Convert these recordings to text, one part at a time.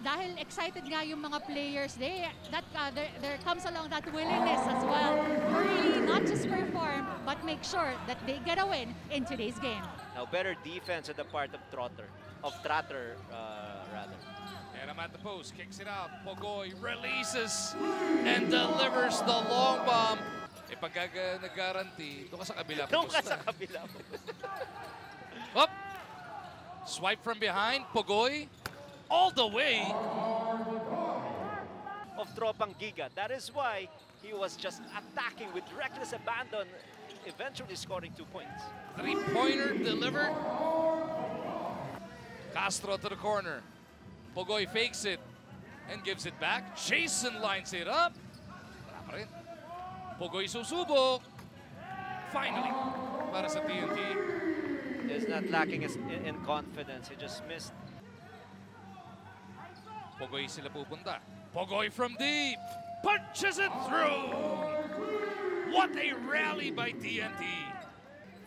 dahil excited nga yung mga players, they, that, uh, there, there comes along that willingness as well to really not just perform, but make sure that they get a win in today's game. Now, better defense on the part of Trotter, of Trotter, uh, rather. And I'm at the post, kicks it out. Pogoy releases and delivers the long bomb. Eh, pag nag-guarantee, doon ka sa kabila. Doon ka sa kabila. Up. Swipe from behind. Pogoy. All the way. of Tropang Giga. That is why he was just attacking with reckless abandon, eventually scoring two points. Three-pointer delivered. Castro to the corner. Pogoy fakes it and gives it back. Jason lines it up. Wala pa rin. Pogoy susubok. Finally, para sa TNT. He's not lacking in, in confidence. He just missed. Pogoy sila pupunta. Pogoy from deep. Punches it through. What a rally by TNT.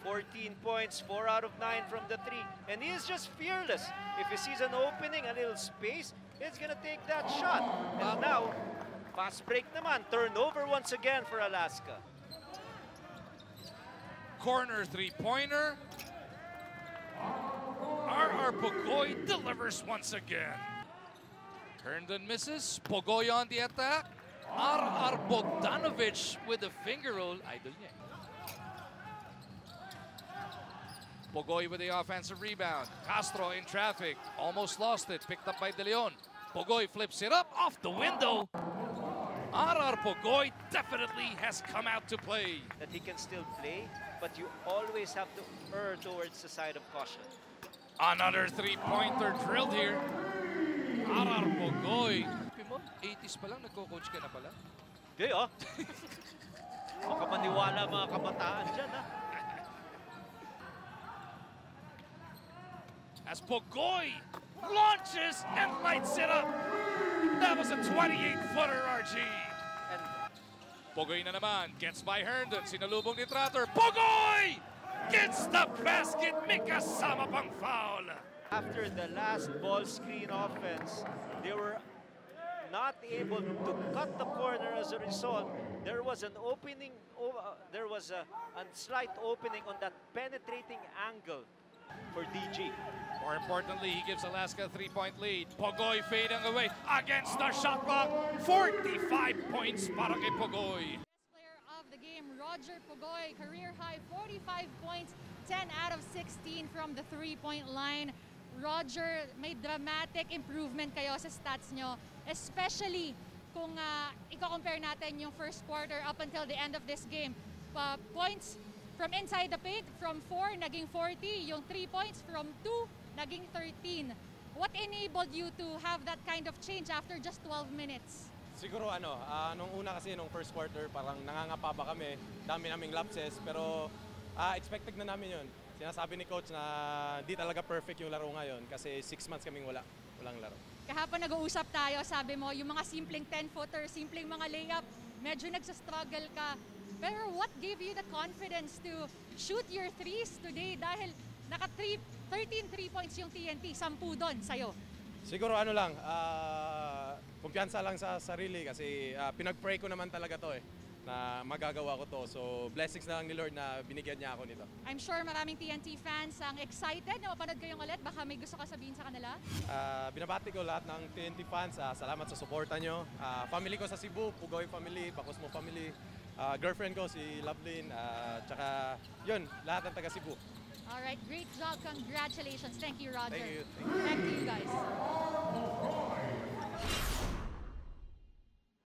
14 points, 4 out of 9 from the 3. And he is just fearless. If he sees an opening, a little space, he's gonna take that shot. And now, fast break naman. Turnover once again for Alaska. Corner three-pointer. RR Pogoy delivers once again. Herndon misses. Pogoy on the attack. RR Bogdanovic with the finger roll. Idol niya. Pogoy with the offensive rebound. Castro in traffic. Almost lost it. Picked up by De Leon. Pogoy flips it up off the window. RR Pogoy definitely has come out to play. That he can still play, but you always have to err towards the side of caution. Another three-pointer drilled here. Sabi mo, 80s pa lang, nagko-coach ka na pala. Di ah. Baka maniwala mga kabataan dyan ah. As Pogoy launches and lights it up. That was a 28-footer, RG. And Pogoy na naman, gets by Herndon, sinalubong ni Trotter. Pogoy! Gets the basket, may kasama pang foul. after the last ball screen offense, they were not able to cut the corner as a result. There was an opening, o- uh, there was a, a slight opening on that penetrating angle for DG. More importantly, he gives Alaska a three-point lead. Pogoy fading away against the shot clock. 45 points para kay Pogoy. Player of the game, Roger Pogoy, career high 45 points, 10 out of 16 from the three-point line. Roger, may dramatic improvement kayo sa stats nyo, especially kung uh, i-compare natin yung first quarter up until the end of this game. Pa- points from inside the paint, from 4 naging 40, yung 3 points from 2 naging 13. What enabled you to have that kind of change after just 12 minutes? Siguro ano, ah, nung una kasi nung first quarter parang nangangapa pa kami, dami naming lapses pero ah, expected na namin yun. Sinasabi ni coach na di talaga perfect yung laro ngayon kasi six months kaming wala, walang laro. Kahapon nag-uusap tayo, sabi mo, yung mga simpleng 10-footer, simpleng mga layup, medyo nagsastruggle ka. Pero what gave you the confidence to shoot your threes today? Dahil naka 3, 13 three points yung TNT, 10 doon sa'yo. Siguro ano lang, ah, kumpiyansa lang sa sarili kasi ah, pinag-pray ko naman talaga to eh na magagawa ko to. So blessings na lang ni Lord na binigyan niya ako nito. I'm sure maraming TNT fans ang excited na mapanood kayong ulit. Baka may gusto ka sabihin sa kanila. Ah, binabati ko lahat ng TNT fans. Ah, salamat sa suporta nyo. Ah, family ko sa Cebu, Pugoy family, Pacosmo family. Ah, girlfriend ko si Lovelyn. ah, tsaka yun, lahat ng taga Cebu. Alright, great job. Congratulations. Thank you, Roger. Thank you. Thank you. Thank you, guys.